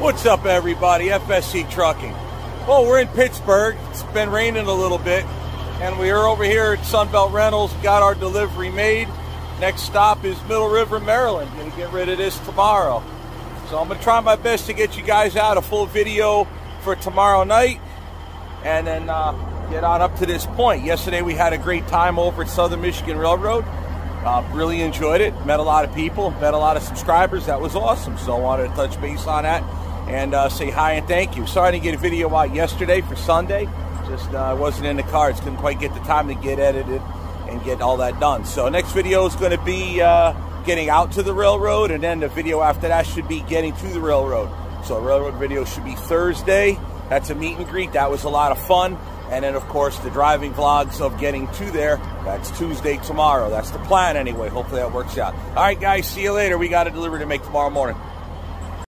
What's up, everybody? FSC Trucking. Well, we're in Pittsburgh. It's been raining a little bit, and we are over here at Sunbelt Rentals. Got our delivery made. Next stop is Middle River, Maryland. Gonna get rid of this tomorrow. So I'm gonna try my best to get you guys out a full video for tomorrow night, and then uh, get on up to this point. Yesterday we had a great time over at Southern Michigan Railroad. Uh, really enjoyed it. Met a lot of people. Met a lot of subscribers. That was awesome. So I wanted to touch base on that and uh, say hi and thank you. Sorry I didn't get a video out yesterday for Sunday. Just uh, wasn't in the cards. Couldn't quite get the time to get edited and get all that done. So next video is going to be uh, getting out to the railroad, and then the video after that should be getting to the railroad. So railroad video should be Thursday. That's a meet and greet. That was a lot of fun. And then, of course, the driving vlogs of getting to there. That's Tuesday tomorrow. That's the plan anyway. Hopefully that works out. All right, guys. See you later. We got a delivery to make tomorrow morning.